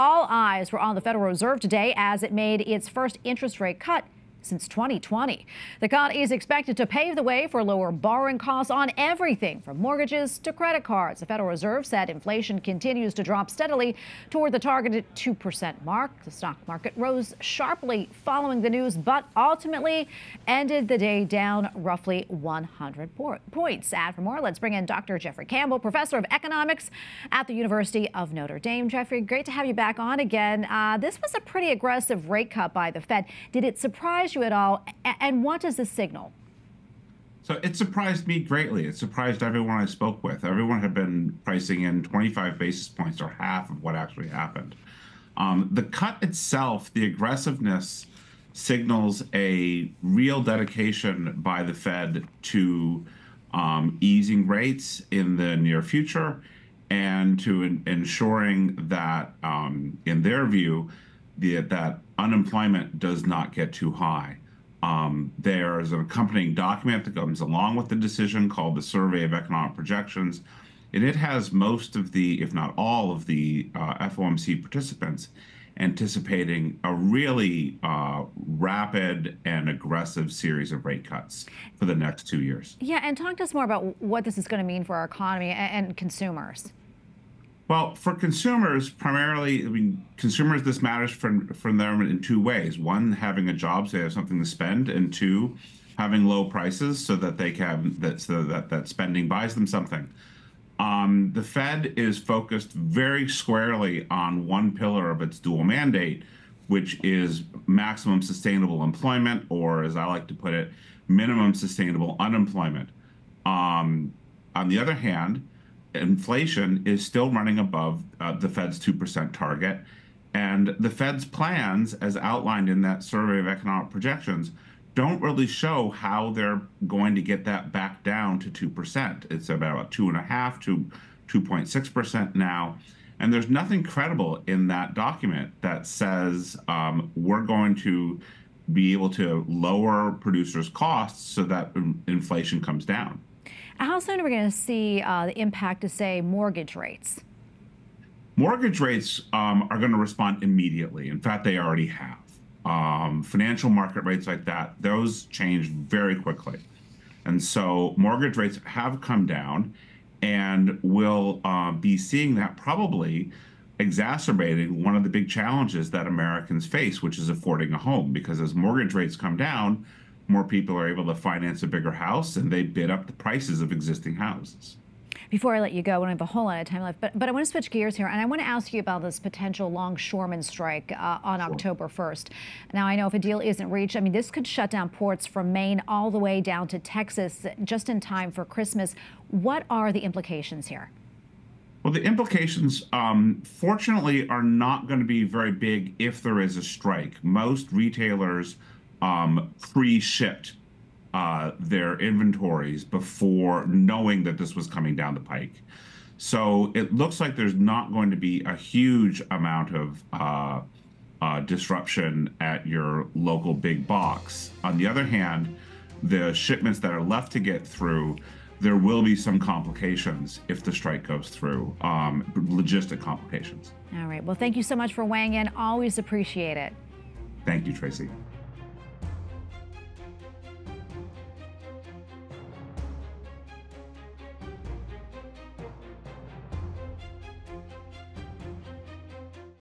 all eyes were on the Federal Reserve today as it made its first interest rate cut since 2020. The cut is expected to pave the way for lower borrowing costs on everything from mortgages to credit cards. The Federal Reserve said inflation continues to drop steadily toward the targeted 2% mark. The stock market rose sharply following the news, but ultimately ended the day down roughly 100 points. And for more, let's bring in Dr. Jeffrey Campbell, professor of economics at the University of Notre Dame. Jeffrey, great to have you back on again. Uh, this was a pretty aggressive rate cut by the Fed. Did it surprise you at all? And what does this signal? So it surprised me greatly. It surprised everyone I spoke with. Everyone had been pricing in 25 basis points or half of what actually happened. Um, the cut itself, the aggressiveness, signals a real dedication by the Fed to um, easing rates in the near future and to in, ensuring that, um, in their view, the, that unemployment does not get too high. Um, there is an accompanying document that comes along with the decision called the Survey of Economic Projections, and it has most of the, if not all of the uh, FOMC participants anticipating a really uh, rapid and aggressive series of rate cuts for the next two years. Yeah, and talk to us more about what this is going to mean for our economy and, and consumers. Well, for consumers, primarily, I mean, consumers, this matters for, for them in two ways. One, having a job so they have something to spend, and two, having low prices so that they can that so that that spending buys them something. Um, the Fed is focused very squarely on one pillar of its dual mandate, which is maximum sustainable employment, or as I like to put it, minimum sustainable unemployment. Um, on the other hand, inflation is still running above uh, the Fed's 2% target. And the Fed's plans, as outlined in that survey of economic projections, don't really show how they're going to get that back down to 2%. It's about 2.5 to 2.6% now. And there's nothing credible in that document that says um, we're going to be able to lower producers' costs so that inflation comes down. How soon are we going to see uh, the impact to, say, mortgage rates? Mortgage rates um, are going to respond immediately. In fact, they already have. Um, financial market rates like that, those change very quickly. And so mortgage rates have come down, and we'll uh, be seeing that probably exacerbating one of the big challenges that Americans face, which is affording a home. Because as mortgage rates come down, more people are able to finance a bigger house and they bid up the prices of existing houses. Before I let you go, I don't have a whole lot of time left, but, but I want to switch gears here and I want to ask you about this potential longshoreman strike uh, on sure. October 1st. Now, I know if a deal isn't reached, I mean, this could shut down ports from Maine all the way down to Texas just in time for Christmas. What are the implications here? Well, the implications, um, fortunately, are not going to be very big if there is a strike. Most retailers um, pre-shipped uh, their inventories before knowing that this was coming down the pike. So it looks like there's not going to be a huge amount of uh, uh, disruption at your local big box. On the other hand, the shipments that are left to get through, there will be some complications if the strike goes through, um, logistic complications. All right. Well, thank you so much for weighing in. Always appreciate it. Thank you, Tracy.